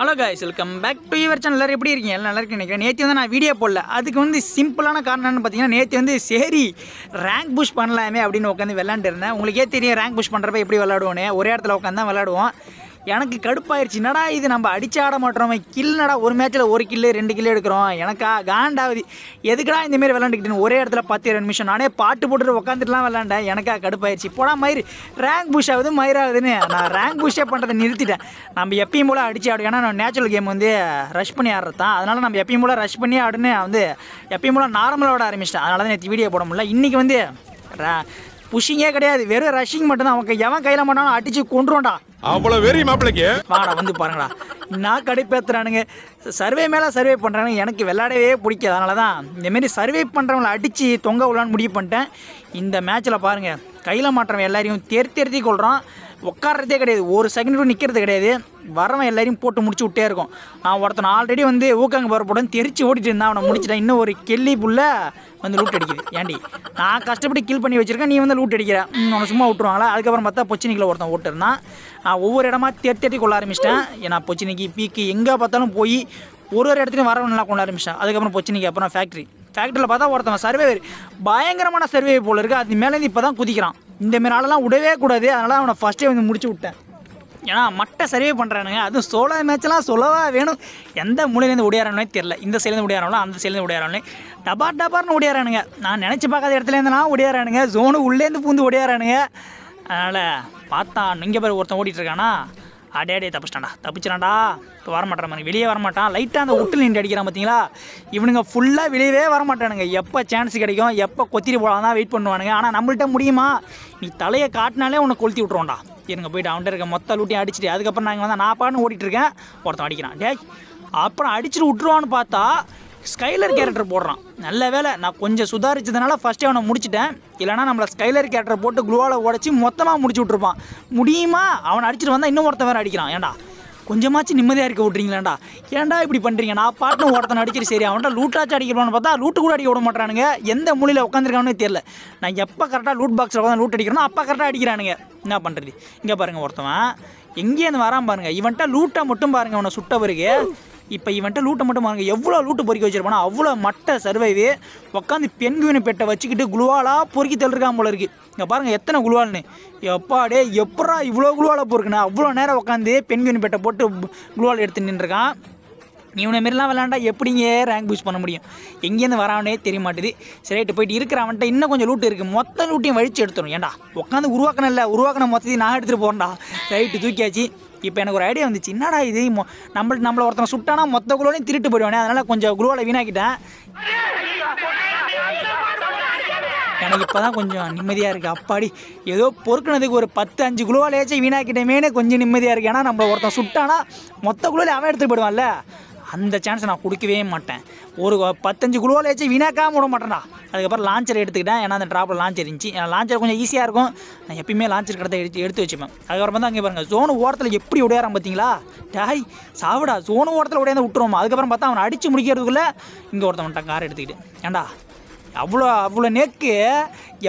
Hello guys. Welcome back to your channel எல்லாரும் எப்படி இருக்கீங்க? எல்லாம் நல்லா இருக்கு நினைக்கிறேன். நேற்று வந்து நான் வீடியோ போடல. அதுக்கு வந்து சிம்பிளான காரணம் என்னன்னு பார்த்தீங்கன்னா நேற்று வந்து சரி ரேங்க் புஷ் பண்ணலாமே அப்படின்னு உட்காந்து விளாண்டு இருந்தேன். உங்களுக்கே தெரியும் ரேங்க் புஷ் பண்ணுறப்ப எப்படி விளாடுவோன்னு ஒரே இடத்துல உட்காந்து தான் விளாடுவோம் எனக்கு கடுப்பாயிருச்சு. என்னடா இது? நம்ம அடிச்சு ஆட மாட்டோம். கில்னடா ஒரு மேட்ச்சில் ஒரு கில்லு ரெண்டு கில்லு எடுக்கிறோம். எனக்கா? காண்டாவது. எதுக்குடா இந்த மாதிரி ஒரே இடத்துல பத்து இருபது நிமிஷம். நானே பாட்டு போட்டுட்டு உட்காந்துட்டுலாம் விளாண்டேன் எனக்கா கடுப்பாயிருச்சு. போடா மயிர் ரேங்க் புஷ் ஆகுது மயிர் ஆகுதுன்னு நான் ரேங்க் புஷ்ஷே பண்ணுறதை நிறுத்திட்டேன். நம்ம எப்பயும் போல் அடிச்சு ஆடும் ஏன்னா நான் நேச்சுரல் கேம் வந்து ரஷ் பண்ணி ஆடுறது தான் அதனால் நம்ம எப்பயும் போல் ரஷ் பண்ணி ஆடுன்னு வந்து எப்பயும் போல் நார்மலாக விட ஆரம்பிச்சிட்டேன். அதனால தான் நேற்று வீடியோ போட முடியல. இன்றைக்கி வந்து புஷிங்கே கிடையாது. வெறும் ரஷ்ஷிங் மட்டும்தான். அவங்க எவன் கையில் மாட்டாலும் அடித்து கொண்டுருவோம்டா அவ்வளவு வெறி மாப்பிளைக்கு. வாடா வந்து பாருங்கடா. நான் கடுப்பேற்றுறானுங்க சர்வே மேலே சர்வே பண்ணுறானுங்க எனக்கு விளையாடவே பிடிக்காது. அதனால தான் இந்தமாரி சர்வே பண்ணுறவங்கள அடித்து தொங்க விடலான்னு முடிவு பண்ணிட்டேன். இந்த மேட்ச்சில் பாருங்கள் கையில் மாட்டுறவன் எல்லாரையும் தேர் தேர்த்தி கொள்கிறான் உட்கார்றதே கிடையாது. ஒரு செகண்ட் கூட நிற்கிறது கிடையாது. வரவன் எல்லாரையும் போட்டு முடிச்சு விட்டே இருக்கும். நான் ஒருத்தன் ஆல்ரெடி வந்து ஊக்கங்க போகிற தெரிச்சு ஓடிட்டு இருந்தான். அவனை முடிச்சிட்டேன். இன்னும் ஒரு கெல்லி புள்ள வந்து லூட் அடிக்குது. ஏண்டி நான் கஷ்டப்பட்டு கில் பண்ணி வச்சுருக்கேன். நீ வந்து லூட் அடிக்கிற. அவனை சும்மா விட்டுருவாங்களா? அதுக்கப்புறம் பார்த்தா பொச்சினிக்கில் ஒருத்தன் ஓட்டிருந்தான். நான் ஒவ்வொரு இடமா தேடி தேடி கொள்ள ஆரம்பிச்சிட்டேன். ஏன்னா பொச்சினிக்கு பீக்கு எங்கே பார்த்தாலும் போய் ஒரு ஒரு இடத்துலையும் வரவன் நல்லா கொள்ள ஆரம்பிச்சிட்டேன். அதுக்கப்புறம் பொச்சினிக்கு அப்புறம் ஃபேக்ட்ரி ஃபேக்ட்ரியில் பார்த்தா ஒருத்தவன் சர்வே பயங்கரமான சர்வே போல் இருக்குது அது மேலேருந்து இப்போ தான் குதிக்கிறான். இந்த மாரி ஆளெல்லாம் விடவே கூடாது. அதனால் அவனை ஃபஸ்ட்டே வந்து முடிச்சு விட்டேன். ஏன்னா மட்டை சரிவே பண்ணுறானுங்க அதுவும் சோலோ மேட்ச்லாம் சொல்லவா வேணும்? எந்த மூலையிலேருந்து ஓடியாரானே தெரில இந்த சைட்லேருந்து ஓடியாரானோ அந்த சைட்லேருந்து ஓடியாரானே டபார் டபார்னு ஓடியாரானுங்க. நான் நினச்சி பார்க்காத இடத்துலேருந்துலாம் ஓடியாரானுங்க. ஜோனு உள்ளேருந்து பூந்து ஓடியாரானுங்க. அதனால் பார்த்தான் இங்கே பேர் ஒருத்தன் ஓடிட்டுருக்கானா அடே அடே தப்பிச்சிட்டான்டா. தப்பிச்சிடான்டா இப்போ வரமாட்டான் மாதிரி வெளியே வரமாட்டான். லைட்டாக அந்த விட்டு நின்று அடிக்கிறான் பார்த்தீங்களா இவனுங்க ஃபுல்லாக வெளியவே வரமாட்டானுங்க. எப்போ சான்ஸ் கிடைக்கும் எப்போ கொத்திரி போகலாம் தான் வெயிட் பண்ணுவானுங்க. ஆனால் நம்மள்கிட்ட முடியுமா? நீ தலையை காட்டினாலே உன்னை கொளுத்தி விட்ருவோம்டா எனக்கு போயிட்டு அவன்கிட்ட இருக்க மொத்த லூட்டியும் அடிச்சுட்டு அதுக்கப்புறம் நாங்கள் வந்து நான் பாட்டு ஓடிட்டுருக்கேன் ஒருத்தன் அடிக்கிறான். டே அப்புறம் அடிச்சுட்டு விட்ருவான்னு பார்த்தா ஸ்கைலர் கேரக்டர் போடுறான். நல்ல வேலை நான் கொஞ்சம் சுதாரிச்சதுனால ஃபஸ்ட்டே அவனை முடிச்சிட்டேன். இல்லைனா நம்மளை ஸ்கைலர் கேரக்டர் போட்டு குளுவால் உடச்சி மொத்தமாக முடிச்சு விட்ருப்பான் முடியுமா? அவனை அடிச்சிட்டு வந்தால் இன்னும் ஒருத்தன் வேறு அடிக்கிறான். ஏன்டா? கொஞ்சமாச்சும் நிம்மதியாக இருக்க விட்றீங்களாண்டா ஏன்டா இப்படி பண்ணுறீங்க நான் பாட்டு ஒருத்தனை அடிச்சிட்டு சரி அவன்கிட்ட லூட்டாச்சும் அடிக்கணும்னு பார்த்தா லூட்டு கூட அடிக்க விட மாட்டானுங்க எந்த மூலையில் உட்காந்துருக்கானே தெரியல. நான் எப்போ கரெக்டாக லூட் பாக்ஸில் உட்காந்து லூட் அடிக்கிறனோ அப்போ கரெக்டாக அடிக்கிறானுங்க. என்ன பண்ணுறது இங்கே பாருங்கள் ஒருத்தவன். எங்கேருந்து வரான் பாருங்க. இவன்கிட்ட லூட்டை மட்டும் பாருங்க அவனை சுட்ட பிறகு. இப்போ இவன்ட்ட லூட்டை மட்டும் பாருங்க எவ்வளோ லூட்டு பொறுக்கி வச்சிருப்பானா? அவ்வளோ மட்டை சர்வைவு உட்காந்து பெண்குவினை பெட்டை வச்சுக்கிட்டு குழுவாலாக பொறுக்கி தள்ளிருக்கான் போல இருக்கு. இங்கே பாருங்கள் எத்தனை குளுவால்னு. எப்பாடே எப்படா இவ்வளோ குளுவால பொறுக்குண்ணா அவ்வளோ நேரம் உட்காந்து பெண்குவினை பெட்டை போட்டு குளுவால் எடுத்து நின்றுருக்கான். இவனை மாரிலாம் விளாண்டா எப்படிங்க ரேங்க் பூஸ்ட் பண்ண முடியும்? எங்கேருந்து வரானே தெரிய மாட்டுது சரிட்டு போயிட்டு இருக்கிற அவன்கிட்ட இன்னும் கொஞ்சம் லூட்டு இருக்குது மொத்த லூட்டையும் வழித்து எடுத்துடும் ஏன்டா? உட்காந்து உருவாக்கணும் இல்லை உருவாக்கின மொத்தத்தையும் நான் எடுத்துகிட்டு போகிறேன்டா ரைட்டு தூக்கியாச்சு. இப்போ எனக்கு ஒரு ஐடியா வந்துச்சு. என்னடா இது? மொ- நம்மள்ட்ட நம்மளை ஒருத்தன் சுட்டானா மொத்த குழுவையும் திருட்டு போயிடுவானே. அதனால் கொஞ்சம் குழுவில் வீணாக்கிட்டேன். எனக்கு இப்போ தான் கொஞ்சம் நிம்மதியாக இருக்குது அப்பாடி ஏதோ பொறுக்குனதுக்கு ஒரு பத்து அஞ்சு குழுவாலேயாச்சும் வீணாக்கிட்டமேனு கொஞ்சம் நிம்மதியாக இருக்குது ஏன்னா நம்மளை ஒருத்தன் சுட்டானா மொத்த குழுவில் அவன் எடுத்துகிட்டு போயிடுவான்ல. அந்த சான்ஸை நான் கொடுக்கவே மாட்டேன். ஒரு பத்தஞ்சு குழுவாலேயாச்சும் வீணாக்காம விட மாட்டேன்டா. அதுக்கப்புறம் லான்ச்சர் எடுத்துக்கிட்டேன். ஏன்னா அந்த ட்ராப்பில் லான்ச்சர் இருந்துச்சு. லான்ச்சர் கொஞ்சம் ஈஸியாக இருக்கும். நான் எப்பயுமே லான்ச்சர் கடத்த எடுத்து எடுத்து வச்சுப்பேன். அதுக்கப்புறம் தான் அங்கே பாருங்கள் ஜோனு ஓரத்தில் எப்படி உடையாரம் பார்த்தீங்களா? டாய் சாவிடா. ஜோனு ஓரத்தில் உடையாந்து விட்டுருவோம்? அதுக்கப்புறம் பார்த்தா அவனை அடித்து முடிக்கிறதுக்குள்ளே இங்கே ஒருத்தன் கார் எடுத்துக்கிட்டு. ஏன்டா அவ்வளோ அவ்வளோ நெக்கு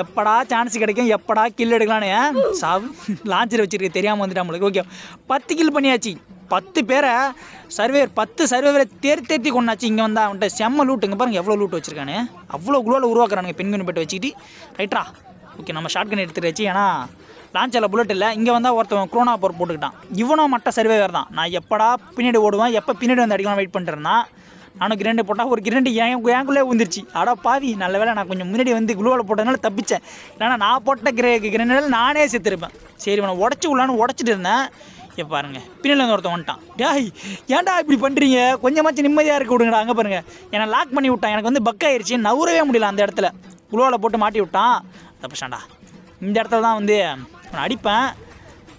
எப்படா சான்ஸ் கிடைக்கும்? எப்படா கில் எடுக்கலான்னு சாவு லான்ச்சர் வச்சுருக்கு தெரியாமல் வந்துட்டா நம்மளுக்கு ஓகே பத்து கில் பண்ணியாச்சு. பத்து பேரை சர்வேர் பத்து சர்வேவரை தேர் தேர்த்தி கொண்டாச்சு இங்கே வந்தால் அவன்கிட்ட செம்ம லூட் இங்கே பாருங்க எவ்வளோ லூட் வச்சுருக்கானு. அவ்வளோ குளோவில் உருவாக்குறானுங்க பெண்குனி பெட்டு வச்சுக்கிட்டு. ரைட்ரா ஓகே நம்ம ஷார்ட் கன் எடுத்துகிட்டு வச்சு ஏன்னா லான்ச்சில் புல்லட் இல்லை. இங்கே வந்தால் ஒருத்தவன் குரோனா போர் போட்டுக்கிட்டான். இவனும் மட்ட சர்வேவர் தான். நான் எப்படா பின்னாடி ஓடுவேன் எப்போ பின்னாடி வந்து அடிக்கலாம் வெயிட் பண்ணிட்டுருந்தான் நானும் கிரண்டு போட்டால் ஒரு கிரண்டு என் என்குள்ளே வந்துருச்சு அட பாவி நல்ல வேளை நான் கொஞ்சம் முன்னாடி வந்து குளோவில் போட்டதுனால தப்பிச்சேன். ஏன்னா நான் போட்ட கிரே கிரண்டில் நானே செத்துருப்பேன். சரி இவனை உடச்சி உள்ளான்னு உடச்சிட்டு இருந்தேன். இங்கே பாருங்க. பின்னாடி வந்து ஒருத்தன் வந்துட்டான். டாய் ஏன்டா இப்படி பண்ணுறீங்க கொஞ்சமாச்சும் நிம்மதியாக இருக்க விடுங்கடா அங்கே பாருங்கள் என்னை லாக் பண்ணி விட்டான். எனக்கு வந்து பக் ஆயிடுச்சு நவுறவே முடியல அந்த இடத்துல. குளுவால் போட்டு மாட்டி விட்டான். தப்பிச்சான்டா இந்த இடத்துல தான் வந்து இவனை அடிப்பேன்.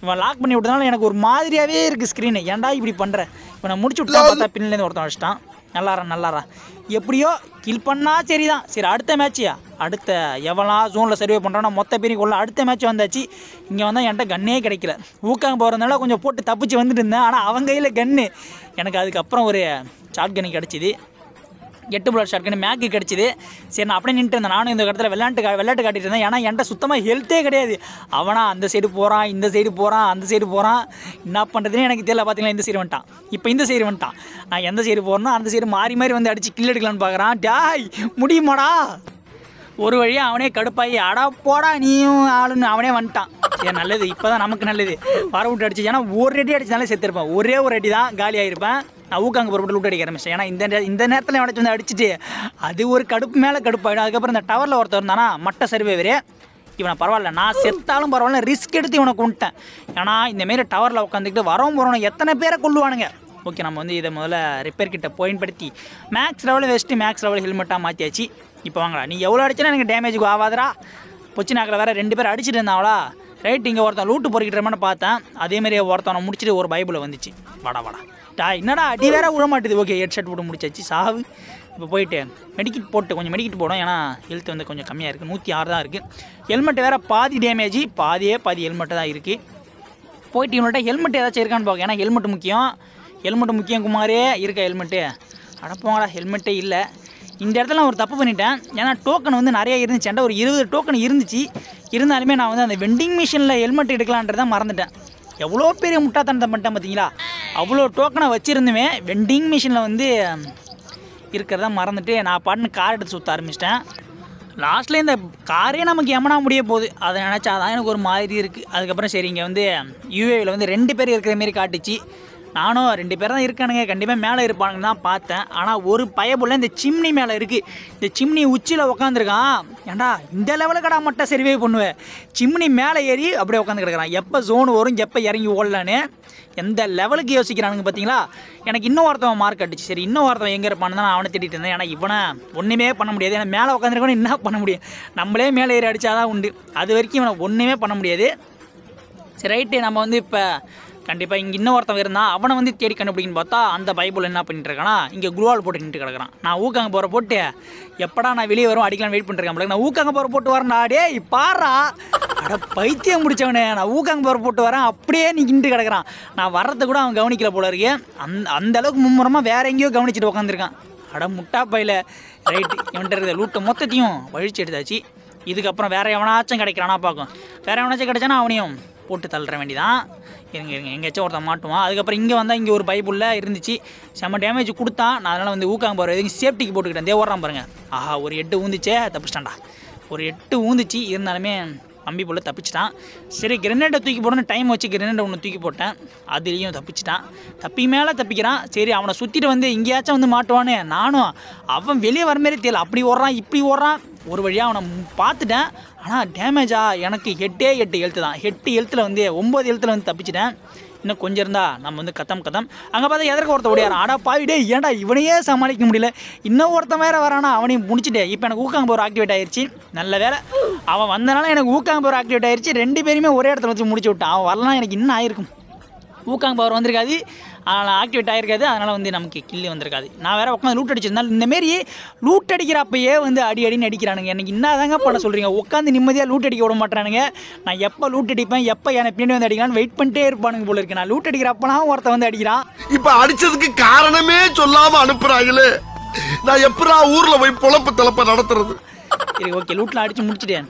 இவன் லாக் பண்ணி விட்டதுனால எனக்கு ஒரு மாதிரியாகவே இருக்குது ஸ்க்ரீனு ஏன்டா இப்படி பண்ணுறேன் இவனை முடிச்சு விட்டா பார்த்தா பின்னிலேருந்து ஒருத்தன் வச்சுட்டான் நல்லாரா நல்லாரா எப்படியோ கில் பண்ணா சரிதான். சரி அடுத்த மேட்ச்சியா அடுத்த எவ்வளோ ஜோனில் சர்வே பண்ணுறோன்னா மொத்த பேரையும் அடுத்த மேட்ச் வந்தாச்சு. இங்கே வந்தால் என்கிட்ட கன்னே கிடைக்கல. ஊக்காங்க போகிறதுனால கொஞ்சம் போட்டு தப்பிச்சு வந்துட்டு இருந்தேன். ஆனால் அவங்க கையில் கன்று எனக்கு அதுக்கப்புறம் ஒரு ஷார்ட் கன்னு கிடச்சிது. எட்டு புலர் ஷாட்கன் மேக்கு கிடச்சிது. சரி நான் அப்படியே நின்றுட்டு இருந்தேன். நானும் இந்த இடத்துல விளையாட்டு கா விளையாட்டு காட்டிட்டு இருந்தேன். ஏன்னா என்கிட்ட சுத்தமாக ஹெல்த்தே கிடையாது. அவனா அந்த சைடு போகிறான் இந்த சைடு போகிறான் அந்த சைடு போகிறான் என்ன பண்ணுறதுன்னு எனக்கு தெரியல. பார்த்தீங்களா இந்த சைடு வந்துட்டான். இப்போ இந்த சைடு வந்துட்டான். நான் எந்த சைடு போகிறேன்னா அந்த சைடு மாறி மாறி வந்து அடித்து கில் எடுக்கலான்னு பார்க்குறான் டாய் முடியுமாடா? ஒரு வழியாக அவனே கடுப்பாகி அடா போடா நீயும் ஆளுன்னு. அவனே வந்துட்டான். சரி நல்லது. இப்போ தான் நமக்கு நல்லது. வர விட்டு அடிச்சு ஏன்னா ஒரு அடி அடிச்சாலே செத்துருப்பேன் ஒரே ஒரு அடி தான் காலி ஆகிருப்பேன் நான் அங்கே போட்டு லூட் அடிக்க ஆரம்பிச்சேன் ஏன்னா இந்த இந்த நேரத்தில் அவனை வந்து அடிச்சுட்டு அது ஒரு கடுப்பு மேலே கடுப்பாயிடும் அதுக்கப்புறம் இந்த டவரில் ஒருத்தர் இருந்தானா? மட்ட சர்வேவர் இவனை பரவாயில்ல. நான் செத்தாலும் பரவாயில்ல. ரிஸ்க் எடுத்து இவனை கொண்டுட்டேன் ஏன்னா இந்தமாரி டவரில் உட்காந்துக்கிட்டு வரவும் போகிறவங்க எத்தனை பேரை கொள்ளுவானுங்க ஓகே நம்ம வந்து இதை முதல்ல ரிப்பேர் கிட்ட பயன்படுத்தி மேக்ஸ் லெவலில் வெஸ்ட்டு மேக்ஸ் லெவலில் ஹெல்மெட்டாக மாற்றியாச்சு இப்போ வாங்கடா. நீ எவ்வளோ அடிச்சனா எனக்கு டேமேஜுக்கு ஆகாதடா. பொச்சி நாக்கில் வேறு ரெண்டு பேர் அடிச்சிட்டு இருந்தாங்களா? ரைட் இங்கே ஒருத்தன் லூட்டு பொறுக்கிட்டு பார்த்தேன். அதேமாரி ஒருத்தனை முடிச்சுட்டு ஒரு பைபிள் வந்துச்சு. வாடா வாடா. டா என்னடா அடி வேற விட மாட்டுது. ஓகே ஹெட் ஷர்ட் போட்டு முடிச்சாச்சு. சாவு. இப்போ போயிட்டு மெடிக்கிட் போட்டு கொஞ்சம் மெடிக்கிட் போடும். ஏன்னா ஹெல்த் வந்து கொஞ்சம் கம்மியாக இருக்குது நூற்றி ஆறு தான் இருக்குது ஹெல்மெட் வேறு பாதி டேமேஜ் பாதியே பாதி ஹெல்மெட்டு தான் இருக்குது போயிட்டு இவங்கள்ட்ட ஹெல்மெட் ஏதாச்சும் இருக்கான்னு பார்க்க. ஏன்னா ஹெல்மெட் முக்கியம். ஹெல்மெட் முக்கியம் குமாரே இருக்கா ஹெல்மெட்டு அடப்போங்கடா ஹெல்மெட்டே இல்லை. இந்த இடத்துல நான் ஒரு தப்பு பண்ணிட்டேன். ஏன்னா டோக்கன் வந்து நிறைய இருந்துச்சு. என்கிட்ட ஒரு இருபது டோக்கன் இருந்துச்சு. இருந்தாலுமே நான் வந்து அந்த வெண்டிங் மிஷினில் ஹெல்மெட் எடுக்கலான்றதை மறந்துட்டேன். எவ்வளோ பெரிய முட்டாத்தனத்தை பண்ணிட்டேன் பார்த்தீங்களா அவ்வளோ டோக்கனை வச்சுருந்துமே வெண்டிங் மிஷினில் வந்து இருக்கிறத மறந்துட்டு நான் பாட்டுன்னு கார் எடுத்து சுற்ற ஆரம்பிச்சிட்டேன். லாஸ்ட்டில் இந்த காரே நமக்கு எமனா முடிய போகுது. அதை நினச்சா தான் எனக்கு ஒரு மாதிரி இருக்குது அதுக்கப்புறம் சரி இங்கே வந்து யூஏவில் வந்து ரெண்டு பேர் இருக்கிற மாரி காட்டுச்சு. நானும் ரெண்டு பேர் தான் இருக்கானுங்க. கண்டிப்பாக மேலே இருப்பானுங்க தான் பார்த்தேன். ஆனால் ஒரு பயபுள்ள இந்த சிம்னி மேலே இருக்குது இந்த சிம்னி உச்சியில் உட்காந்துருக்கான் ஏண்டா இந்த லெவலுக்கடா மட்டும் சர்வே பண்ணுவேன் சிம்னி மேலே ஏறி அப்படியே உட்காந்து கிடக்குறான் எப்போ ஜோன் வரும் எப்போ இறங்கி ஓடலான்னு எந்த லெவலுக்கு யோசிக்கிறானுங்க பார்த்தீங்களா எனக்கு இன்னும் ஒருத்தவன் மார்க் அடிச்சு. சரி இன்னும் ஒருத்தவன் எங்கே இருப்பான்னு தான் நான் அவனை தேடிட்டு இருந்தேன். ஏன்னா இவனை ஒன்றுமே பண்ண முடியாது. ஏன்னா மேலே உட்காந்துருக்கவன என்ன பண்ண முடியும்? நம்மளே மேலே ஏறி அடித்தாதான் உண்டு. அது வரைக்கும் இவனை ஒன்றுமே பண்ண முடியாது. சரி ரைட்டு நம்ம வந்து இப்போ கண்டிப்பாக இங்கே இன்னும் ஒருத்தன் இருந்தான் அவனை வந்து தேடி கண்டுபிடிக்கன்னு பார்த்தா அந்த பைபிள் என்ன பண்ணிட்டு இருக்கானா இங்கே குளுவால் போட்டு நின்று கிடக்குறான். நான் ஊக்காங்க போகிற போட்டு எப்படா நான் வெளியே வரும் அடிக்கலாம் வெயிட் பண்ணிருக்கேன் நான் ஊக்காங்க போகிற போட்டு வரேன்டா டேய் பாரா. அட பைத்தியம் முடிச்சவனே நான் ஊக்காங்க போகிற போட்டு வரேன் அப்படியே நீ நின்று கிடக்குறான். நான் வர்றதை கூட அவன் கவனிக்கல போல இருக்கு. அந்த அந்த அளவுக்கு மும்முரமாக வேற எங்கேயோ கவனிச்சுட்டு உட்காந்துருக்கான் அட முட்டா பையில. ரைட்டு இவன்கிட்ட இருக்கிற லூட்டை மொத்தத்தையும் வழிச்சு எடுத்தாச்சு. இதுக்கப்புறம் வேற எவனாச்சும் கிடைக்கிறானா பார்க்கும் வேற எவனாச்சும் கிடைச்சானா அவனையும் போட்டு தள்ளுற வேண்டிதான். இருங்க இருங்க. எங்கேயாச்சும் ஒருத்தன் மாட்டுவான். அதுக்கப்புறம் இங்கே வந்தால் இங்கே ஒரு பைப்புள்ள இருந்துச்சு. செம்ம டேமேஜ் கொடுத்தான். நான் அதனால் வந்து ஊக்காங்க போகிற எதுக்கு சேஃப்டிக்கு போட்டுக்கிட்டேன். தே ஓடுறான் பாருங்க. ஆஹா ஒரு எட்டு ஊந்துச்சே. தப்பிச்சிட்டான்டா. ஒரு எட்டு ஊந்துச்சு. இருந்தாலுமே அம்பி போல் தப்பிச்சிட்டான். சரி கிரனேட்டை தூக்கி போடணும்னு டைம் வச்சு கிரனேட்டை ஒன்று தூக்கி போட்டேன். அதுலேயும் தப்பிச்சிட்டான். தப்பி மேலே தப்பிக்கிறான். சரி அவனை சுற்றிட்டு வந்து எங்கேயாச்சும் வந்து மாட்டுவானே. நானும் அவன் வெளியே வர மாதிரி தெரியல. அப்படி ஓடுறான் இப்படி ஓடுறான். ஒரு வழியாக அவனை பார்த்துட்டேன். ஆனால் டேமேஜாக எனக்கு எட்டே எட்டு எழுத்து தான். எட்டு எழுத்தில் வந்து ஒம்பது எழுத்தில் வந்து தப்பிச்சிட்டேன். இன்னும் கொஞ்சம் இருந்தா நம்ம வந்து கத்தம் கத்தம் அங்கே பார்த்தா எதற்கு ஒருத்த ஓடியாரான் ஆடா பாவிடே ஏன்டா இவனையே சமாளிக்க முடியல? இன்னும் ஒருத்தன் வேற வரானா? அவனையும் முடிச்சுட்டே இப்போ எனக்கு ஊக்காங்க போகிற ஆக்டிவேட் ஆயிடுச்சு நல்ல வேலை அவன் வந்தனால எனக்கு ஊக்காங்க போகிற ஆக்டிவேட் ஆயிடுச்சு ரெண்டு பேருமே ஒரே இடத்துல வச்சு முடிச்சு விட்டான். அவன் வரலாம் எனக்கு இன்னும் ஆயிருக்கும். ஊக்காங்க பவர் வந்திருக்காது. ஆனால் ஆக்டிவேட் ஆகிருக்காது அதனால் வந்து நமக்கு கில்லி வந்திருக்காது. நான் வேற உட்காந்து லூட் அடிச்சிருந்தாலும் இந்தமாரி லூட் அடிக்கிறப்பயே வந்து அடி அடின்னு அடிக்கிறானுங்க. எனக்கு என்னதாங்க பண்ண சொல்கிறீங்க உட்காந்து நிம்மதியாக லூட் அடிக்க விட மாட்டானுங்க நான் எப்போ லூட் அடிப்பேன்? எப்போ எனக்கு பின்னாடி வந்து அடிக்கலாம்னு வெயிட் பண்ணிட்டே இருப்பானுங்க போல இருக்கு. நான் லூட் அடிக்கிறப்பலாம் ஒருத்தன் வந்து அடிக்கிறான். இப்ப அடிச்சதுக்கு காரணமே சொல்லாம அனுப்புறாங்களே. நான் எப்படா ஊர்ல போய் பொழப்பு தலப்ப நடத்துறது? சரி ஓகே லூட்டில் அடித்து முடிச்சிட்டேன்.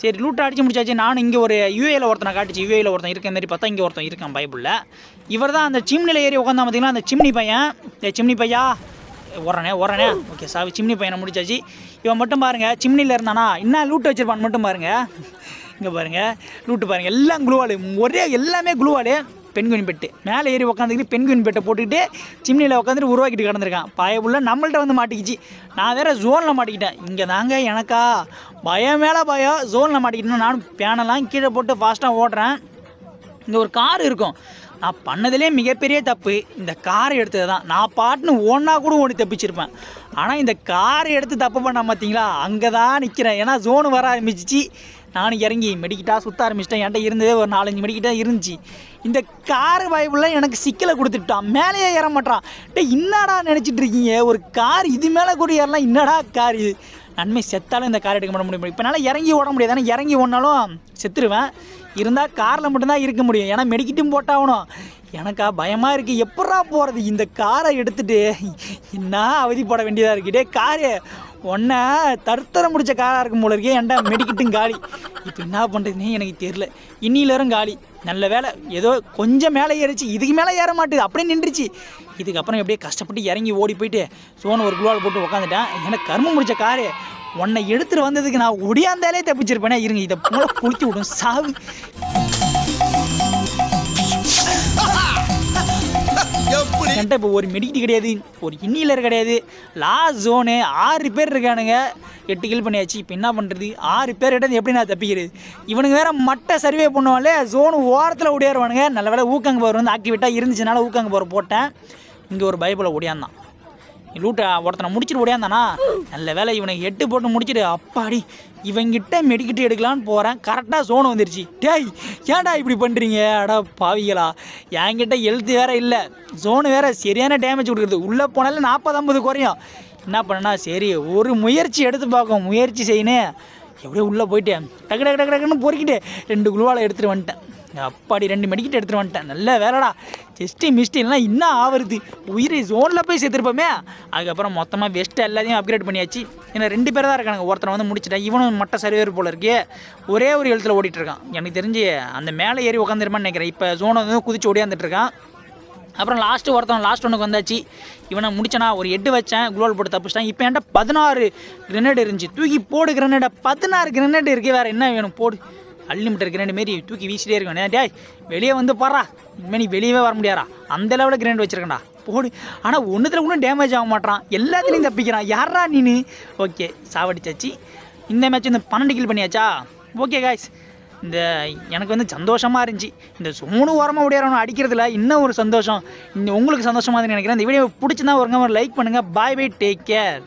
சரி லூட்டை அடித்து முடிச்சாச்சு. நானும் இங்கே ஒரு யூஏல ஒருத்தனை காட்டுச்சு. யூஏல ஒருத்தன் இருக்க மாதிரி பார்த்தா இங்கே ஒருத்தன் இருக்கான் பைபிளில். இவர் தான் அந்த சிம்னியில் ஏறி உட்காந்தா பார்த்தீங்கன்னா அந்த சிம்னி பையன். ஏ சிம்னி பையா? ஓரணே ஓரணே ஓகே சாவி சிம்னி பையனை முடிச்சாச்சு. இவன் மட்டும் பாருங்க சிம்னியில் இருந்தானா? என்ன லூட்டு வச்சிருப்பான்னு மட்டும் பாருங்கள் இங்கே பாருங்கள் லூட்டு பாருங்கள் எல்லாம் குளுவாலு ஒரே எல்லாமே குளுவாலு பெண்குயின் பெட்டு. மேலே ஏறி உட்காந்துக்கிட்டு பெண்குயின் பெட்டை போட்டுக்கிட்டு சிம்னியில் உட்காந்துட்டு உருவாக்கிட்டு கிடந்திருக்கான். பயபுள்ள நம்மள்ட்ட வந்து மாட்டிக்கிச்சு. நான் வேறு ஜோனில் மாட்டிக்கிட்டேன். இங்கே தாங்க எனக்கா. பயம் மேலே பயம். ஜோனில் மாட்டிக்கிட்டேன். நானும் பேனெல்லாம் கீழே போட்டு ஃபாஸ்ட்டாக ஓடுறேன். இங்கே ஒரு கார் இருக்கும். நான் பண்ணதிலே மிகப்பெரிய தப்பு. இந்த காரை எடுத்தது தான். நான் பாட்டுன்னு ஒன்றா கூட ஓடி தப்பிச்சிருப்பேன். ஆனால் இந்த காரை எடுத்து தப்பு பண்ண பார்த்தீங்களா அங்கே தான் நிற்கிறேன் ஏன்னா ஜோனு வர ஆரம்பிச்சிச்சு. நானும் இறங்கி மெடிக்கிட்டாக சுற்ற ஆரம்பிச்சிட்டேன். என்கிட்ட இருந்ததே ஒரு நாலஞ்சு மெடிக்கிட்டா இருந்துச்சு. இந்த கார் பைபிளில் எனக்கு சிக்கலை கொடுத்துட்டான். மேலேயே ஏற மாட்டான் டே என்னடா நினச்சிட்டு இருக்கீங்க? ஒரு கார் இது மேலே கூட ஏறலாம். என்னடா கார் இது? நன்மை செத்தாலும் இந்த கார் எடுக்க மாட்ட முடியும். இப்போ என்னால் இறங்கி ஓட முடியாது. ஆனால் இறங்கி ஓடினாலும் செத்துருவேன். இருந்தால் காரில் மட்டும்தான் இருக்க முடியும். ஏன்னா மெடிக்கிட்டும் போட்டாகணும். எனக்கா பயமாக இருக்குது எப்படா போகிறது இந்த காரை எடுத்துகிட்டு என்ன அவதிப்பட வேண்டியதாக இருக்கிட்டே காரு ஒன்றை தருத்தரம் முடிச்ச காராக இருக்கும் போல இருக்கே ஏன்டா மெடிக்கிட்டும் காலி? இப்போ என்ன பண்ணுறதுனே எனக்கு தெரியல. இன்னிலேரும் காலி. நல்ல வேலை ஏதோ கொஞ்சம் மேலே ஏறிச்சு இதுக்கு மேலே ஏற மாட்டேது அப்படியே நின்றுச்சு. இதுக்கப்புறம் எப்படியே கஷ்டப்பட்டு இறங்கி ஓடி போயிட்டு சோனை ஒரு குழுவால் போட்டு உக்காந்துட்டேன். எனக்கு கர்மம் முடிச்ச காரு. உன்னை எடுத்துகிட்டு வந்ததுக்கு நான் ஒடியாந்தாலே தப்பிச்சிருப்பேனே இருங்க இதை போல குளித்து விடும் சாவு. என்கிட்ட இப்போ ஒரு மெடிக்கிட்டு கிடையாது ஒரு இன்னிலர் கிடையாது. லாஸ்ட் ஜோனு ஆறு பேர் இருக்கானுங்க. எட்டு கில் பண்ணியாச்சு. இப்போ என்ன பண்ணுறது ஆறு பேர் கிட்ட எப்படி நான் தப்பிக்கிறது? இவனுங்க வேற மட்டை சர்வே பண்ணுவாங்களே ஜோனு ஓரத்தில் ஓடியாருவானுங்க. நல்ல வேலை ஊக்கங்க போர் வந்து ஆக்டிவேட்டாக இருந்துச்சுனால ஊக்கங்க போர் போட்டேன். இங்கே ஒரு பைபிளை ஓடியாந்தான். லூட்டை ஒருத்தனை முடிச்சுட்டு ஓடியாந்தானா? நல்ல வேலை இவனை எட்டு போட்டு முடிச்சுட்டு அப்பாடி இவங்கிட்ட மெடிக்கிட்டு எடுக்கலான்னு போகிறேன் கரெக்டாக சோனு வந்துருச்சு. டேய் ஏன்டா இப்படி பண்ணுறீங்க அடா பாவிகளா. என்கிட்ட எழுத்து வேற இல்லை. சோனு வேற சரியான டேமேஜ் கொடுக்குறது உள்ளே போனாலும் நாற்பது ஐம்பது குறையும். என்ன பண்ணனா சரி ஒரு முயற்சி எடுத்து பார்க்கும். முயற்சி செய்யணும். எப்படியோ உள்ளே போயிட்டு டக்கு டக்கு டக்கு டக்குன்னு பொறுக்கிட்டு ரெண்டு குழுவால் எடுத்துகிட்டு வந்துட்டேன். அப்பாடி ரெண்டு மெடிக்கிட்டு எடுத்துகிட்டு வந்துட்டேன். நல்ல வேலைடா. ஜஸ்ட்டு மிஸ்டின்லாம் இல்லைனா இன்னும் ஆவருது. உயிரை ஜோனில் போய் சேர்த்துருப்போமே அதுக்கப்புறம் மொத்தமாக வெஸ்ட்டு எல்லாத்தையும் அப்கிரேட் பண்ணியாச்சு. ஏன்னா ரெண்டு பேர் தான் இருக்கானுங்க. ஒருத்தனை வந்து முடிச்சிட்டேன் இவனும் மட்ட சர்வேர் போல இருக்கே. ஒரே ஒரு எழுத்தில் ஓடிட்டு இருக்கான். எனக்கு தெரிஞ்சு அந்த மேலே ஏறி உட்காந்துருமான்னு நினைக்கிறேன். இப்போ ஜோனை வந்து குதிச்சு ஓடியாந்துட்டு இருக்கான். அப்புறம் லாஸ்ட்டு ஒருத்தன் லாஸ்ட் ஒன்றுக்கு வந்தாச்சு. இவனை முடிச்சனா ஒரு எட்டு வச்சேன். குளோல் போட்டு தப்பிச்சிட்டேன். இப்போ என்கிட்ட பதினாறு கிரனேடு இருந்துச்சு. தூக்கி போடு கிரனேடை பதினாறு கிரனேடு இருக்கு. வேறு என்ன வேணும்? போடு. அன்லிமிட்டட் கிரேண்ட் மாரி தூக்கி வீசிட்டே இருக்கணும். டேய் வெளியே வந்து பாறா இனிமேல் நீ வெளியவே வர முடியாதா? அந்த லெவலில் கிரேண்ட் வச்சிருக்கேன்டா. போடு. ஆனால் ஒன்றுத்தில் கூட டேமேஜ் ஆக மாட்டான் எல்லாத்துலேயும் தப்பிக்கிறான். யாரா நீனு? ஓகே சாவடிச்சாச்சு. இந்த மேட்ச் இந்த பன்னெண்டு கில் பண்ணியாச்சா? ஓகே காய்ஸ் இந்த எனக்கு வந்து சந்தோஷமாக இருந்துச்சு. இந்த சோனு ஓரமாக ஓடியாரவனை அடிக்கிறதுல இன்னும் ஒரு சந்தோஷம். இந்த உங்களுக்கு சந்தோஷமாக நினைக்கிறேன். இந்த வீடியோ பிடிச்சிருந்தா ஒருங்க ஒரு லைக் பண்ணுங்கள் bye bye take care